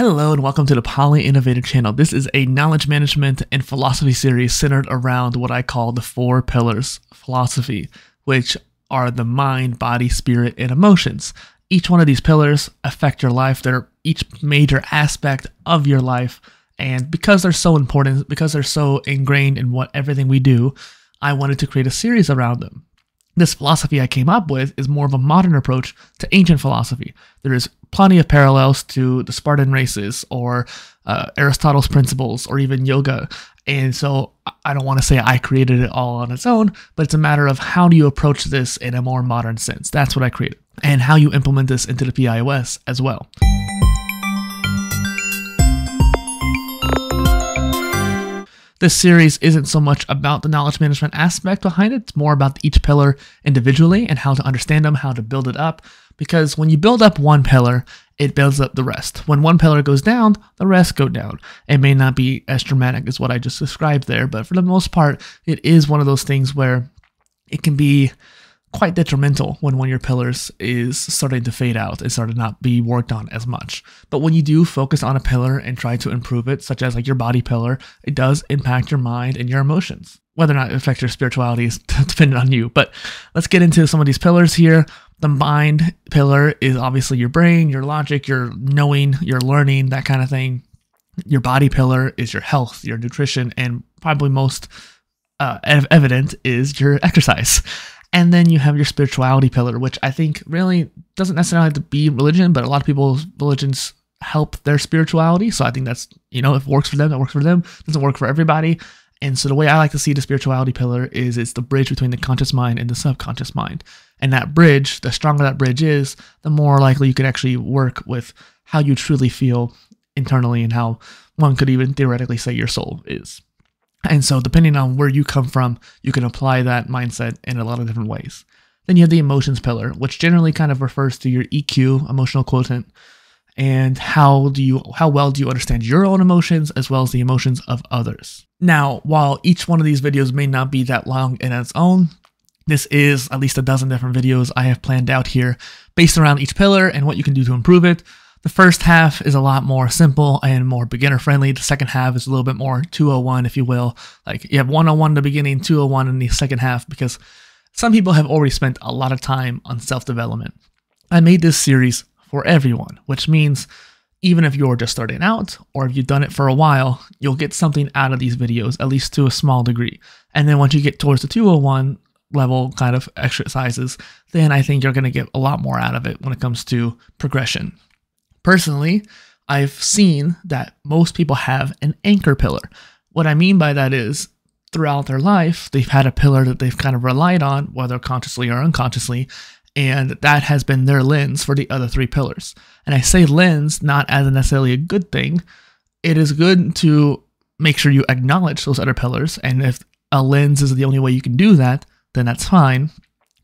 Hello and welcome to the Poly Innovator channel. This is a knowledge management and philosophy series centered around what I call the four pillars philosophy, which are the mind, body, spirit, and emotions. Each one of these pillars affect your life. They're each major aspect of your life. And because they're so important, because they're so ingrained in what everything we do, I wanted to create a series around them. This philosophy I came up with is more of a modern approach to ancient philosophy. There is plenty of parallels to the Spartan races or uh, Aristotle's principles or even yoga. And so I don't want to say I created it all on its own, but it's a matter of how do you approach this in a more modern sense. That's what I created. And how you implement this into the PIOS as well. This series isn't so much about the knowledge management aspect behind it, it's more about each pillar individually and how to understand them, how to build it up. Because when you build up one pillar, it builds up the rest. When one pillar goes down, the rest go down. It may not be as dramatic as what I just described there, but for the most part, it is one of those things where it can be quite detrimental when one of your pillars is starting to fade out and start to not be worked on as much. But when you do focus on a pillar and try to improve it, such as like your body pillar, it does impact your mind and your emotions. Whether or not it affects your spirituality is dependent on you. But let's get into some of these pillars here. The mind pillar is obviously your brain, your logic, your knowing, your learning, that kind of thing. Your body pillar is your health, your nutrition, and probably most uh, evident is your exercise. And then you have your spirituality pillar, which I think really doesn't necessarily have to be religion, but a lot of people's religions help their spirituality. So I think that's, you know, if it works for them, it works for them. It doesn't work for everybody. And so the way I like to see the spirituality pillar is it's the bridge between the conscious mind and the subconscious mind. And that bridge, the stronger that bridge is, the more likely you can actually work with how you truly feel internally and how one could even theoretically say your soul is. And so, depending on where you come from, you can apply that mindset in a lot of different ways. Then you have the emotions pillar, which generally kind of refers to your EQ, emotional quotient, and how do you how well do you understand your own emotions as well as the emotions of others. Now, while each one of these videos may not be that long in its own, this is at least a dozen different videos I have planned out here based around each pillar and what you can do to improve it. The first half is a lot more simple and more beginner friendly. The second half is a little bit more 201, if you will. Like you have 101 in the beginning, 201 in the second half, because some people have already spent a lot of time on self development. I made this series for everyone, which means even if you're just starting out or if you've done it for a while, you'll get something out of these videos, at least to a small degree. And then once you get towards the 201 level kind of exercises, then I think you're going to get a lot more out of it when it comes to progression. Personally, I've seen that most people have an anchor pillar. What I mean by that is throughout their life, they've had a pillar that they've kind of relied on, whether consciously or unconsciously, and that has been their lens for the other three pillars. And I say lens not as necessarily a good thing. It is good to make sure you acknowledge those other pillars, and if a lens is the only way you can do that, then that's fine.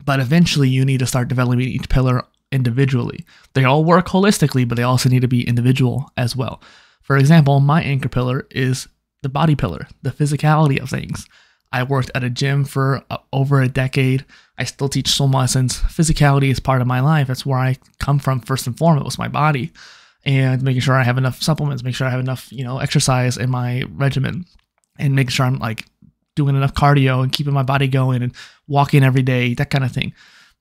But eventually, you need to start developing each pillar individually. They all work holistically, but they also need to be individual as well. For example, my anchor pillar is the body pillar, the physicality of things. I worked at a gym for uh, over a decade. I still teach swim lessons. Physicality is part of my life. That's where I come from first and foremost, my body. And making sure I have enough supplements, make sure I have enough, you know, exercise in my regimen and making sure I'm like doing enough cardio and keeping my body going and walking every day, that kind of thing.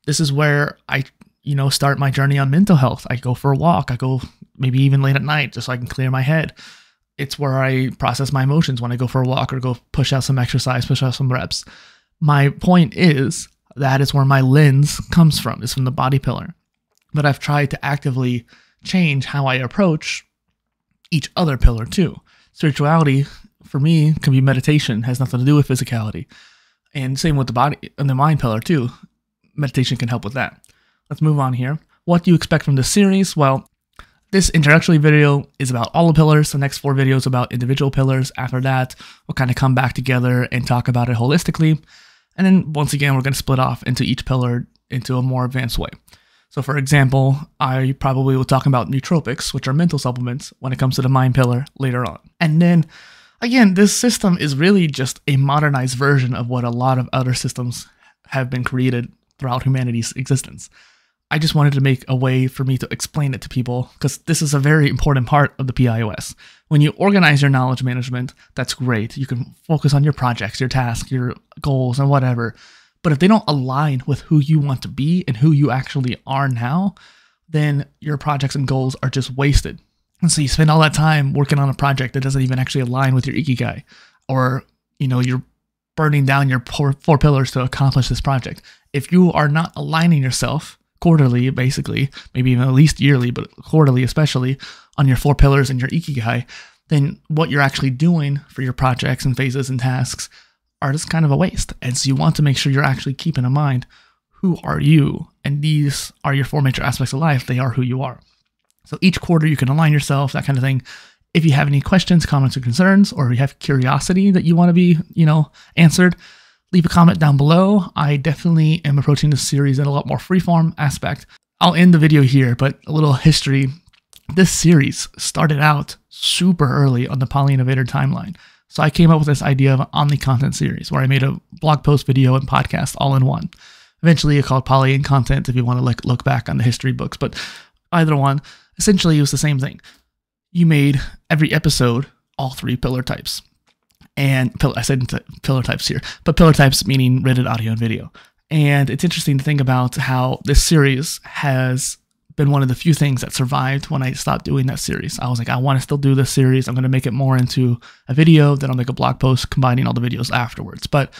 This is where I you know, start my journey on mental health. I go for a walk. I go maybe even late at night just so I can clear my head. It's where I process my emotions when I go for a walk or go push out some exercise, push out some reps. My point is that is where my lens comes from, is from the body pillar. But I've tried to actively change how I approach each other pillar too. Spirituality for me can be meditation, has nothing to do with physicality. And same with the body and the mind pillar too. Meditation can help with that. Let's move on here. What do you expect from this series? Well, this introductory video is about all the pillars. The next four videos about individual pillars. After that, we'll kind of come back together and talk about it holistically. And then once again, we're going to split off into each pillar into a more advanced way. So for example, I probably will talk about nootropics, which are mental supplements, when it comes to the mind pillar later on. And then again, this system is really just a modernized version of what a lot of other systems have been created throughout humanity's existence. I just wanted to make a way for me to explain it to people because this is a very important part of the PIOS. When you organize your knowledge management, that's great. You can focus on your projects, your tasks, your goals, and whatever. But if they don't align with who you want to be and who you actually are now, then your projects and goals are just wasted. And so you spend all that time working on a project that doesn't even actually align with your ikigai, or you know you're burning down your four, four pillars to accomplish this project. If you are not aligning yourself quarterly, basically, maybe even at least yearly, but quarterly especially, on your four pillars and your ikigai, then what you're actually doing for your projects and phases and tasks are just kind of a waste. And so you want to make sure you're actually keeping in mind who are you? And these are your four major aspects of life. They are who you are. So each quarter you can align yourself, that kind of thing. If you have any questions, comments, or concerns, or you have curiosity that you want to be, you know, answered, leave a comment down below. I definitely am approaching this series in a lot more freeform aspect. I'll end the video here, but a little history. This series started out super early on the Poly Innovator timeline. So I came up with this idea of an omni content series where I made a blog post, video, and podcast all in one. Eventually, it called Poly and Content if you want to like look back on the history books, but either one, essentially, it was the same thing you made every episode all three pillar types. And I said pillar types here, but pillar types meaning written audio and video. And it's interesting to think about how this series has been one of the few things that survived when I stopped doing that series. I was like, I want to still do this series. I'm going to make it more into a video, then I'll make a blog post combining all the videos afterwards. But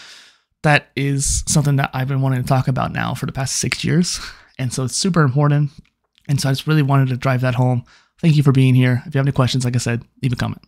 that is something that I've been wanting to talk about now for the past six years. And so it's super important. And so I just really wanted to drive that home. Thank you for being here. If you have any questions, like I said, leave a comment.